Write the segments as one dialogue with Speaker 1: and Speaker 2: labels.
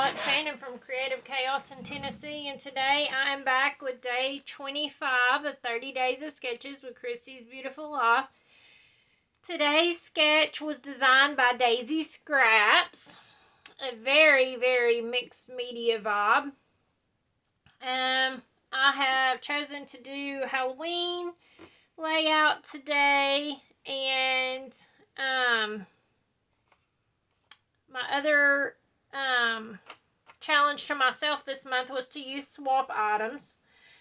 Speaker 1: Alex Shannon from Creative Chaos in Tennessee, and today I am back with day 25 of 30 Days of Sketches with Christy's Beautiful Life. Today's sketch was designed by Daisy Scraps, a very, very mixed media vibe. Um, I have chosen to do Halloween layout today, and um, my other um, challenge to myself this month was to use swap items.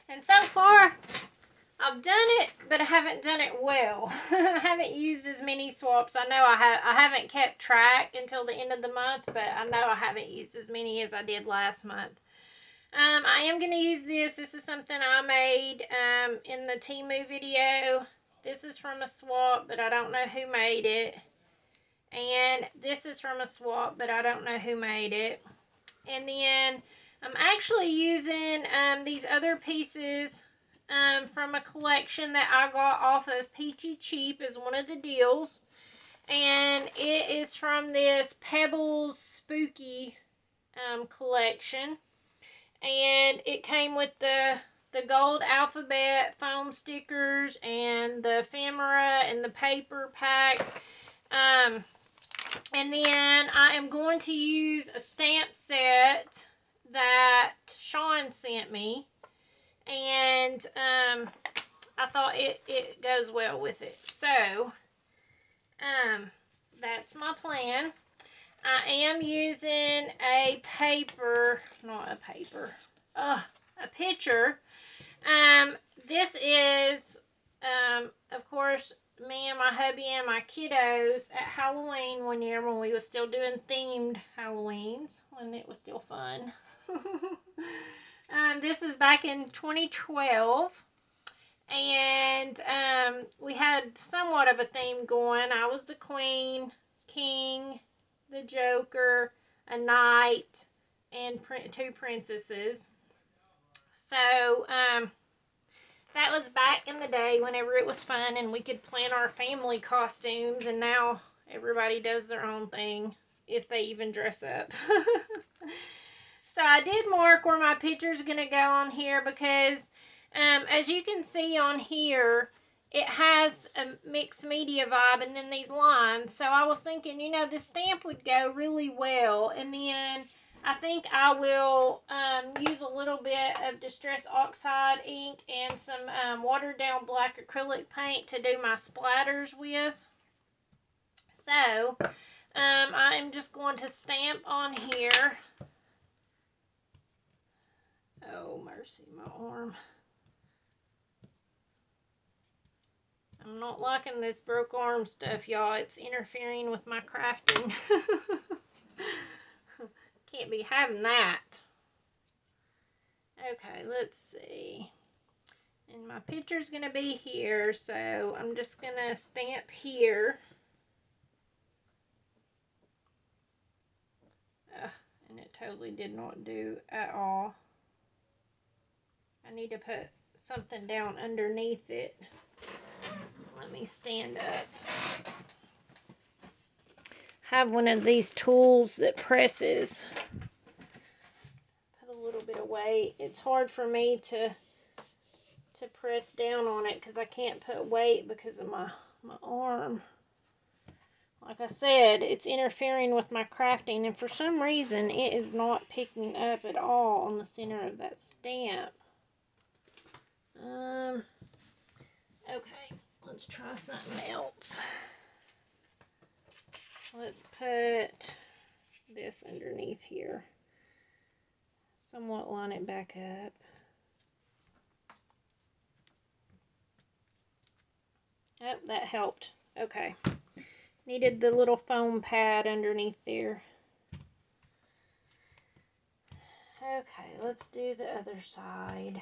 Speaker 1: And so far, I've done it, but I haven't done it well. I haven't used as many swaps. I know I have. I haven't kept track until the end of the month, but I know I haven't used as many as I did last month. Um, I am going to use this. This is something I made um, in the Temu video. This is from a swap, but I don't know who made it. And this is from a swap, but I don't know who made it. And then I'm actually using um, these other pieces um, from a collection that I got off of Peachy Cheap as one of the deals. And it is from this Pebbles Spooky um, collection. And it came with the the gold alphabet foam stickers and the ephemera and the paper pack. Um, and then I am going to use a stamp set that Sean sent me. And um, I thought it, it goes well with it. So, um, that's my plan. I am using a paper, not a paper, uh, a picture. Um, this is, um, of course, me and my hubby and my kiddos at Halloween one year when we was still doing themed Halloweens, when it was still fun. um, this is back in 2012. And um, we had somewhat of a theme going. I was the queen, king, the joker, a knight, and two princesses. So, um, that was back in the day whenever it was fun and we could plan our family costumes and now everybody does their own thing if they even dress up. so I did mark where my picture's going to go on here because um, as you can see on here, it has a mixed media vibe and then these lines. So I was thinking, you know, this stamp would go really well. And then I think I will um, use a little bit of Distress Oxide ink and some um, watered down black acrylic paint to do my splatters with. So, um, I'm just going to stamp on here. Oh, mercy, my arm. I'm not liking this broke arm stuff, y'all. It's interfering with my crafting. Can't be having that. Okay, let's see. And my picture's going to be here, so I'm just going to stamp here. Ugh, and it totally did not do at all. I need to put something down underneath it. Let me stand up have one of these tools that presses. Put a little bit of weight. It's hard for me to to press down on it because I can't put weight because of my, my arm. Like I said, it's interfering with my crafting and for some reason it is not picking up at all on the center of that stamp. Um, okay, let's try something else. Let's put this underneath here. Somewhat line it back up. Oh, that helped. Okay. Needed the little foam pad underneath there. Okay, let's do the other side.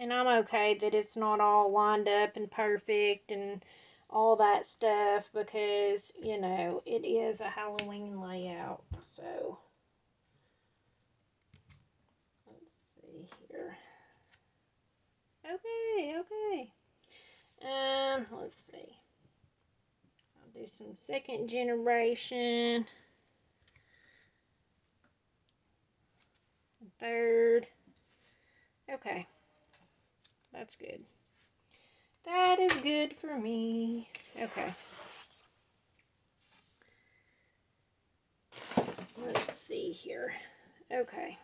Speaker 1: And I'm okay that it's not all lined up and perfect and all that stuff because, you know, it is a Halloween layout. So, let's see here. Okay, okay. Um, let's see. I'll do some second generation. Third. Okay. That's good. That is good for me. Okay. Let's see here. Okay.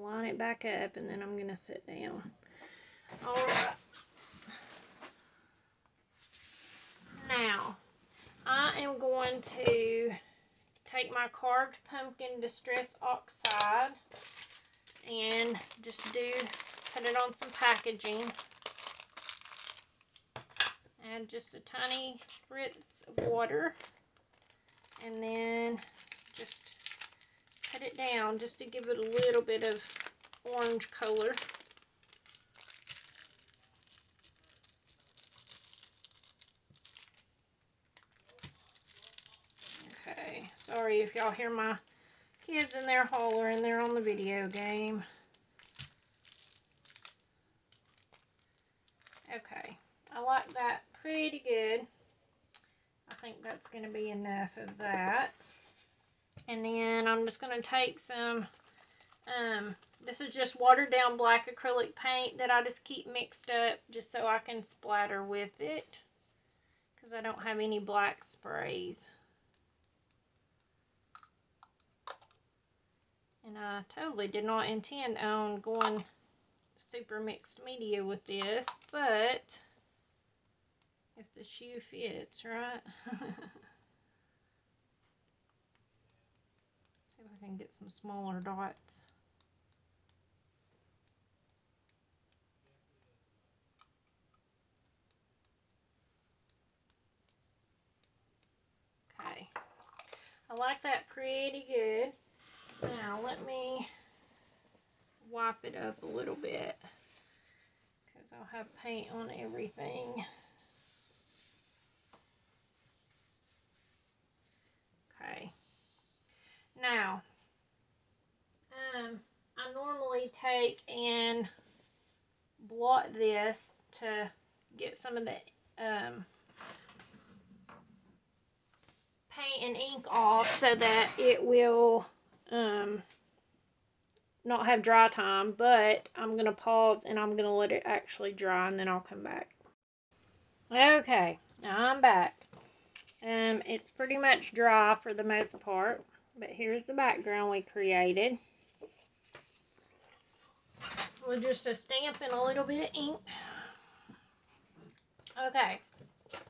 Speaker 1: Line it back up and then I'm going to sit down. All right. Now, I am going to take my carved pumpkin distress oxide and just do put it on some packaging add just a tiny spritz of water and then just put it down just to give it a little bit of orange color. Okay, sorry if y'all hear my kids in there hollering, they're on the video game. Okay, I like that pretty good. I think that's going to be enough of that. And then I'm just going to take some, um, this is just watered down black acrylic paint that I just keep mixed up just so I can splatter with it. Because I don't have any black sprays. And I totally did not intend on going super mixed media with this, but if the shoe fits, right? See if I can get some smaller dots. Okay. I like that pretty good. Now let me wipe it up a little bit because I'll have paint on everything. Okay. Now, um, I normally take and blot this to get some of the um, paint and ink off so that it will um, not have dry time, but I'm going to pause and I'm going to let it actually dry and then I'll come back. Okay, I'm back. Um, it's pretty much dry for the most part, but here's the background we created. We're just a stamp and a little bit of ink. Okay,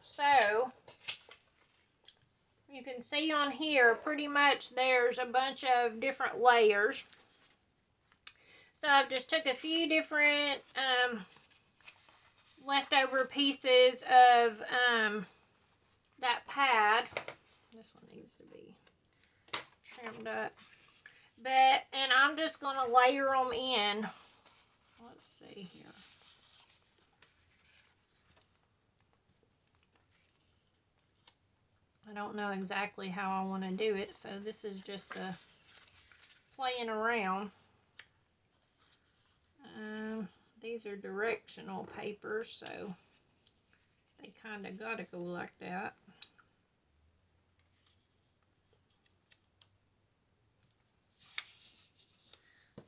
Speaker 1: so you can see on here pretty much there's a bunch of different layers. So I've just took a few different um, leftover pieces of um, that pad. This one needs to be trimmed up. But, and I'm just going to layer them in. Let's see here. I don't know exactly how I want to do it, so this is just a playing around. Um, these are directional papers, so they kind of got to go like that.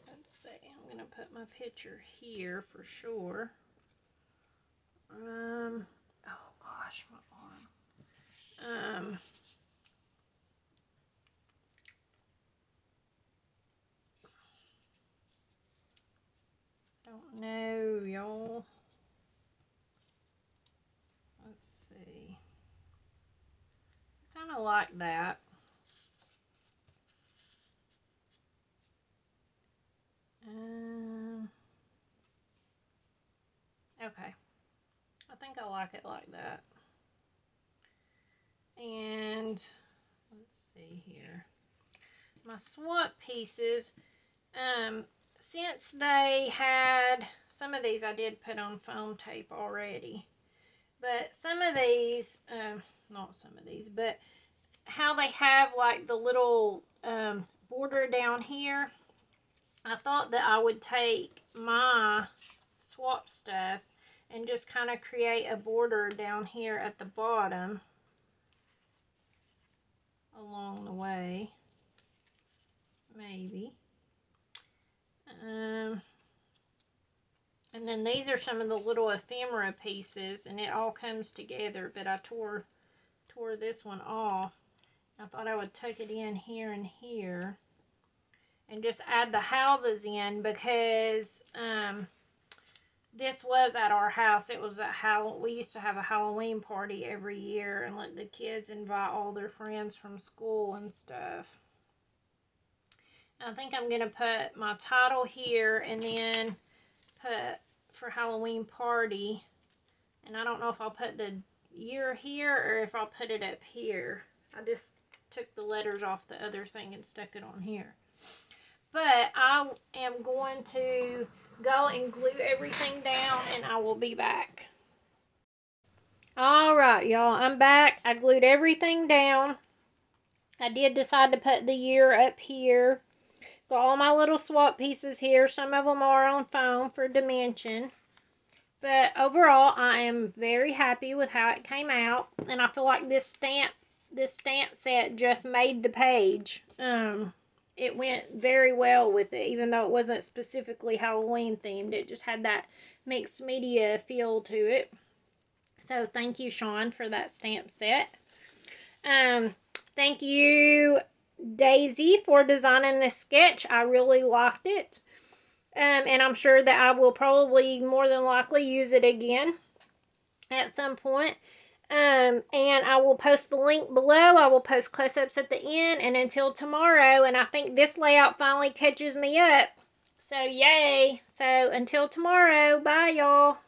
Speaker 1: Let's see, I'm going to put my picture here for sure. Um, oh gosh, my arm. Um, don't know, y'all. Let's see. I Kind of like that. Um, okay. I think I like it like that. And let's see here. My swap pieces, um, since they had, some of these I did put on foam tape already. But some of these, um, not some of these, but how they have like the little um, border down here, I thought that I would take my swap stuff and just kind of create a border down here at the bottom along the way. Maybe. Um, and then these are some of the little ephemera pieces, and it all comes together, but I tore, tore this one off. I thought I would tuck it in here and here and just add the houses in because um, this was at our house. It was a Hall. We used to have a Halloween party every year and let the kids invite all their friends from school and stuff. I think I'm gonna put my title here and then put for Halloween party. And I don't know if I'll put the year here or if I'll put it up here. I just took the letters off the other thing and stuck it on here. But I am going to go and glue everything down and I will be back. All right, y'all, I'm back. I glued everything down. I did decide to put the year up here. Got all my little swap pieces here. Some of them are on foam for dimension. But overall, I am very happy with how it came out. And I feel like this stamp, this stamp set just made the page. Um, it went very well with it, even though it wasn't specifically Halloween themed. It just had that mixed media feel to it. So thank you, Sean, for that stamp set. Um, thank you, Daisy, for designing this sketch. I really liked it. Um, and I'm sure that I will probably more than likely use it again at some point. Um, and I will post the link below. I will post close-ups at the end. And until tomorrow, and I think this layout finally catches me up. So, yay. So, until tomorrow. Bye, y'all.